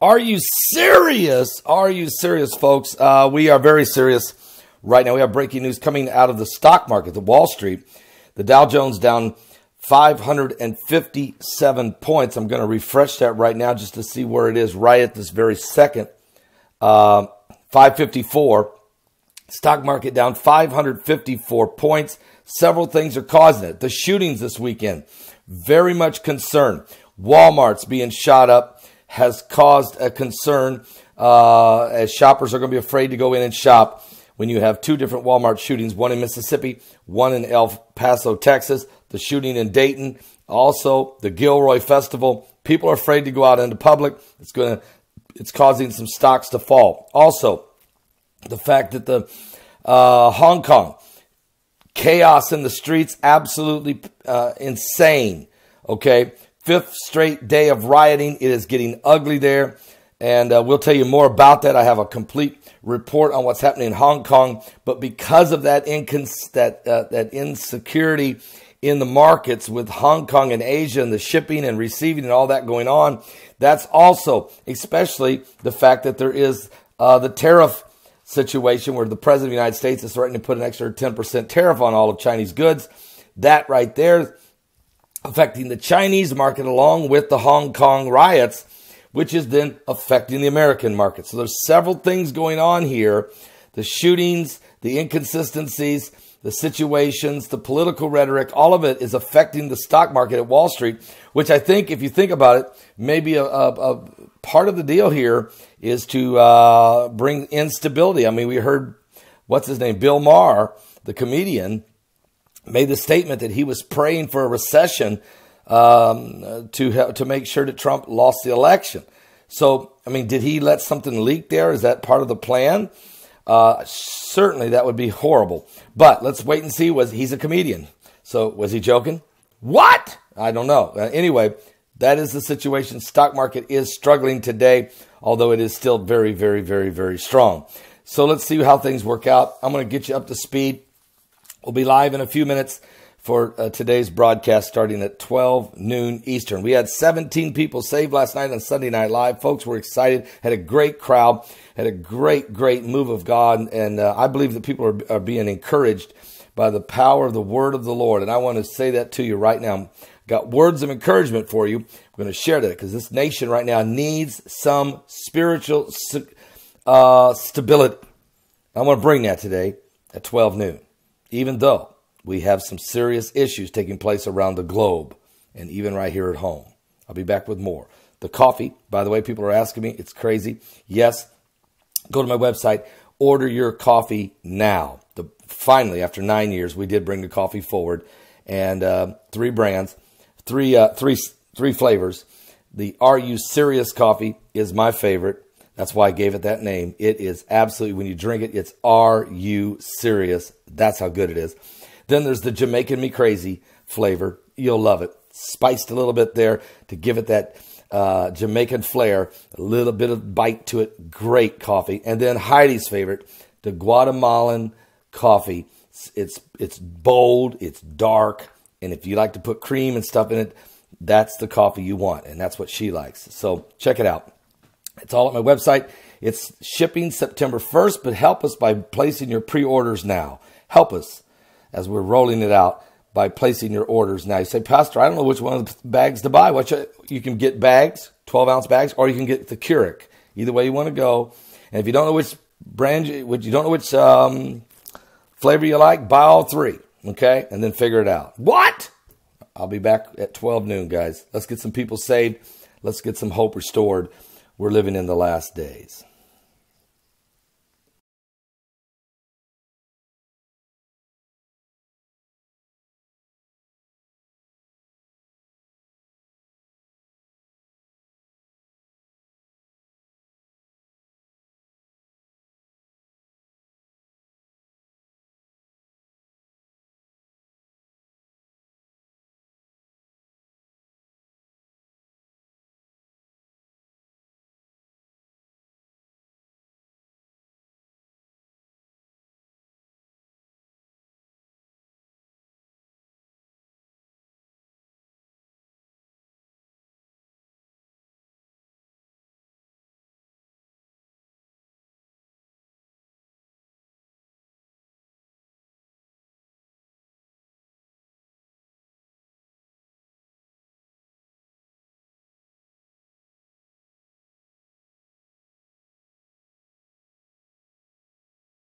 Are you serious? Are you serious, folks? Uh, we are very serious right now. We have breaking news coming out of the stock market, the Wall Street. The Dow Jones down 557 points. I'm going to refresh that right now just to see where it is right at this very second. Uh, 554. Stock market down 554 points. Several things are causing it. The shootings this weekend, very much concern. Walmart's being shot up has caused a concern uh, as shoppers are going to be afraid to go in and shop when you have two different Walmart shootings, one in Mississippi, one in El Paso, Texas, the shooting in Dayton, also the Gilroy Festival. People are afraid to go out into public. It's going to it's causing some stocks to fall. Also, the fact that the uh, Hong Kong chaos in the streets absolutely uh, insane. Okay, fifth straight day of rioting. It is getting ugly there. And uh, we'll tell you more about that. I have a complete report on what's happening in Hong Kong. But because of that, incons- that, uh, that insecurity in the markets with Hong Kong and Asia and the shipping and receiving and all that going on, that's also, especially the fact that there is uh, the tariff situation where the President of the United States is threatening to put an extra 10% tariff on all of Chinese goods. That right there affecting the Chinese market along with the Hong Kong riots, which is then affecting the American market. So there's several things going on here. The shootings, the inconsistencies, the situations, the political rhetoric, all of it is affecting the stock market at Wall Street, which I think, if you think about it, maybe a, a, a part of the deal here is to uh, bring instability. I mean, we heard, what's his name, Bill Maher, the comedian, made the statement that he was praying for a recession um, to to make sure that Trump lost the election. So, I mean, did he let something leak there? Is that part of the plan? Uh, certainly, that would be horrible. But let's wait and see. Was he's a comedian? So, was he joking? What? I don't know. Uh, anyway, that is the situation. Stock market is struggling today, although it is still very, very, very, very strong. So let's see how things work out. I'm going to get you up to speed We'll be live in a few minutes for uh, today's broadcast starting at 12 noon Eastern. We had 17 people saved last night on Sunday Night Live. Folks were excited, had a great crowd, had a great, great move of God. And uh, I believe that people are, are being encouraged by the power of the word of the Lord. And I want to say that to you right now. Got words of encouragement for you. I'm going to share that because this nation right now needs some spiritual uh, stability. I want to bring that today at 12 noon even though we have some serious issues taking place around the globe and even right here at home. I'll be back with more. The coffee, by the way, people are asking me, it's crazy. Yes, go to my website, order your coffee now. The, finally, after nine years, we did bring the coffee forward, and uh, three brands, three, uh, three, three flavors. The Are You Serious coffee is my favorite. That's why I gave it that name. It is absolutely, when you drink it, it's Are You Serious? That's how good it is. Then there's the Jamaican Me Crazy flavor. You'll love it. Spiced a little bit there to give it that uh, Jamaican flair, a little bit of bite to it. Great coffee. And then Heidi's favorite, the Guatemalan coffee. It's, it's, it's bold, it's dark, and if you like to put cream and stuff in it, that's the coffee you want, and that's what she likes. So check it out. It's all at my website. It's shipping September 1st, but help us by placing your pre orders now. Help us as we're rolling it out by placing your orders now. You say, Pastor, I don't know which one of the bags to buy. What you, can get bags, 12 ounce bags, or you can get the Keurig. Either way you want to go. And if you don't know which brand, which you don't know which um, flavor you like, buy all three. Okay, and then figure it out. What? I'll be back at 12 noon, guys. Let's get some people saved. Let's get some hope restored. We're living in the last days.